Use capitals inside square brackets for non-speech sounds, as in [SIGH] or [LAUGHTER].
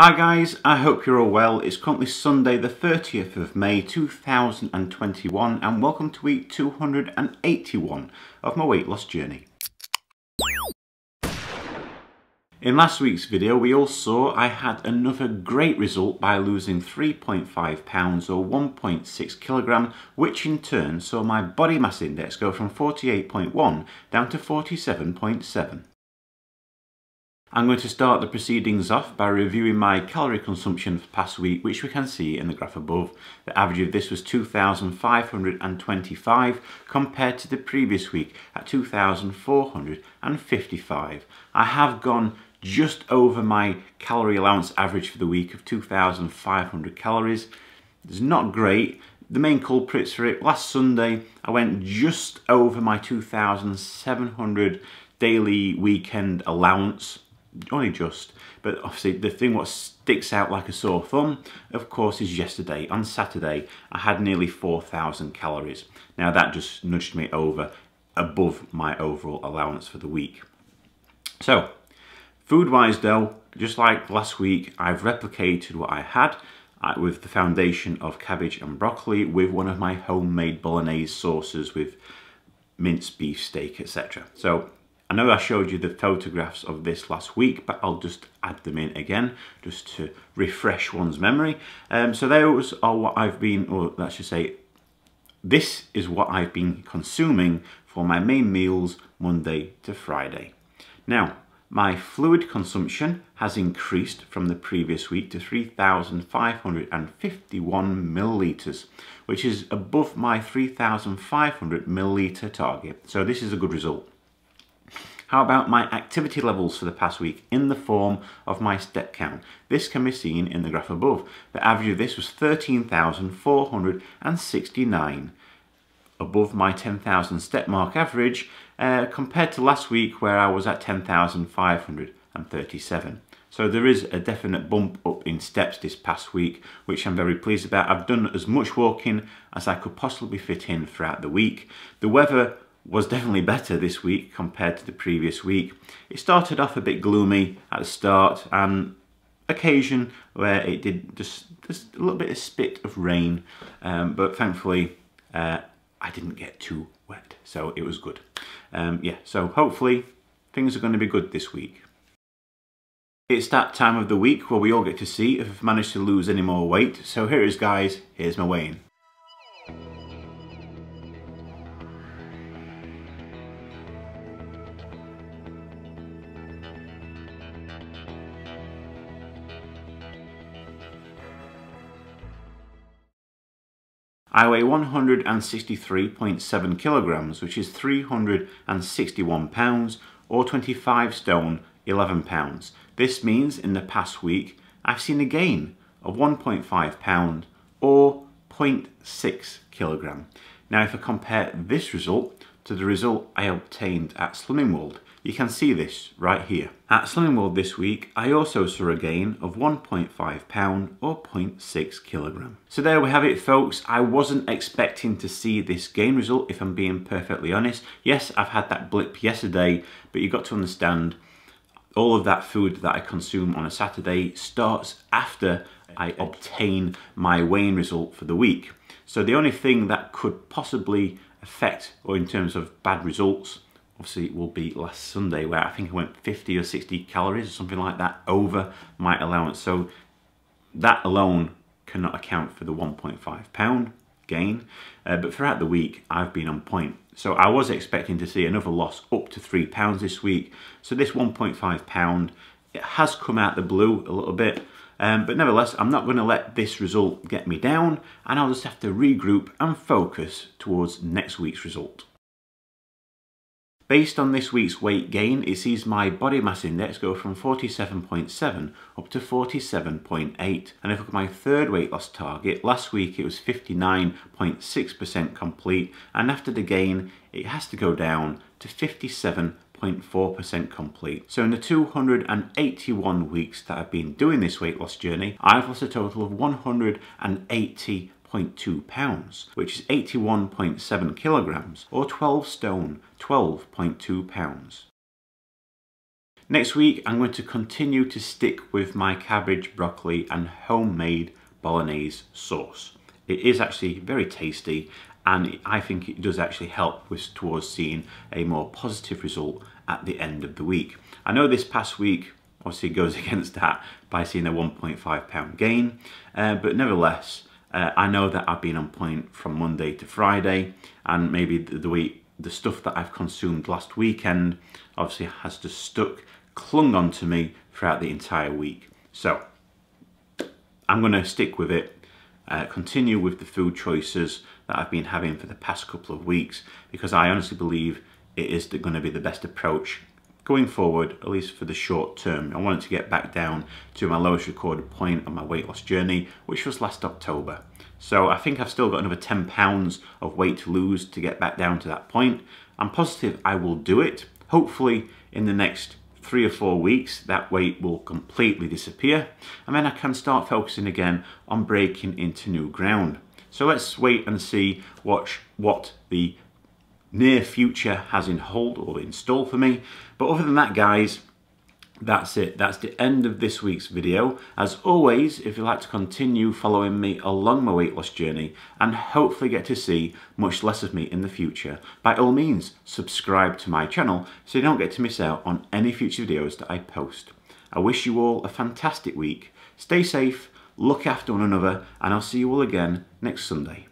Hi guys, I hope you're all well. It's currently Sunday the 30th of May 2021 and welcome to week 281 of my weight loss journey. In last week's video we all saw I had another great result by losing 3.5 pounds or 1.6 kilogram which in turn saw my body mass index go from 48.1 down to 47.7. I'm going to start the proceedings off by reviewing my calorie consumption for past week, which we can see in the graph above. The average of this was 2,525 compared to the previous week at 2,455. I have gone just over my calorie allowance average for the week of 2,500 calories. It's not great. The main culprits for it, last Sunday I went just over my 2,700 daily weekend allowance only just. But obviously the thing what sticks out like a sore thumb, of course, is yesterday. On Saturday, I had nearly 4,000 calories. Now that just nudged me over above my overall allowance for the week. So, food-wise though, just like last week, I've replicated what I had uh, with the foundation of cabbage and broccoli with one of my homemade bolognese sauces with minced beef steak, etc. So I know I showed you the photographs of this last week, but I'll just add them in again, just to refresh one's memory. Um, so those are what I've been, or let's just say, this is what I've been consuming for my main meals Monday to Friday. Now, my fluid consumption has increased from the previous week to 3,551 millilitres, which is above my 3,500 millilitre target. So this is a good result. How about my activity levels for the past week in the form of my step count? This can be seen in the graph above. The average of this was 13,469 above my 10,000 step mark average uh, compared to last week where I was at 10,537. So there is a definite bump up in steps this past week, which I'm very pleased about. I've done as much walking as I could possibly fit in throughout the week. The weather was definitely better this week compared to the previous week. It started off a bit gloomy at the start and occasion where it did just, just a little bit of spit of rain, um, but thankfully uh, I didn't get too wet, so it was good. Um, yeah, so hopefully things are going to be good this week. It's that time of the week where we all get to see if I've managed to lose any more weight, so here is guys, here's my weigh-in. I weigh 163.7 kilograms, which is 361 pounds, or 25 stone, 11 pounds. This means in the past week, I've seen a gain of 1.5 pound, or 0.6 kilogram. Now, if I compare this result to the result I obtained at Slimming World, you can see this right here. At Slimming World this week, I also saw a gain of 1.5 pound or 0.6 kilogram. So there we have it folks. I wasn't expecting to see this gain result if I'm being perfectly honest. Yes, I've had that blip yesterday, but you've got to understand all of that food that I consume on a Saturday starts after I obtain my weighing result for the week. So the only thing that could possibly affect, or in terms of bad results, obviously it will be last Sunday where I think I went 50 or 60 calories or something like that over my allowance. So that alone cannot account for the 1.5 pound gain. Uh, but throughout the week, I've been on point. So I was expecting to see another loss up to three pounds this week. So this 1.5 pound, it has come out the blue a little bit. Um, but nevertheless, I'm not going to let this result get me down and I'll just have to regroup and focus towards next week's result. Based on this week's weight gain, it sees my body mass index go from 47.7 up to 47.8. And if I look at my third weight loss target, last week it was 59.6% complete, and after the gain, it has to go down to 57.4% complete. So in the 281 weeks that I've been doing this weight loss journey, I've lost a total of 180 0.2 pounds, which is 81.7 kilograms, or 12 stone, 12.2 pounds. Next week, I'm going to continue to stick with my cabbage, broccoli and homemade bolognese sauce. It is actually very tasty and I think it does actually help with towards seeing a more positive result at the end of the week. I know this past week obviously goes [LAUGHS] against that by seeing a 1.5 pound gain, uh, but nevertheless, uh, I know that I've been on point from Monday to Friday and maybe the, the week the stuff that I've consumed last weekend obviously has just stuck clung on to me throughout the entire week. So I'm going to stick with it, uh, continue with the food choices that I've been having for the past couple of weeks because I honestly believe it is going to be the best approach going forward, at least for the short term. I wanted to get back down to my lowest recorded point on my weight loss journey, which was last October. So I think I've still got another 10 pounds of weight to lose to get back down to that point. I'm positive I will do it, hopefully in the next three or four weeks, that weight will completely disappear. And then I can start focusing again on breaking into new ground. So let's wait and see what, what the near future has in hold or in store for me. But other than that, guys, that's it. That's the end of this week's video. As always, if you'd like to continue following me along my weight loss journey and hopefully get to see much less of me in the future, by all means, subscribe to my channel so you don't get to miss out on any future videos that I post. I wish you all a fantastic week. Stay safe, look after one another, and I'll see you all again next Sunday.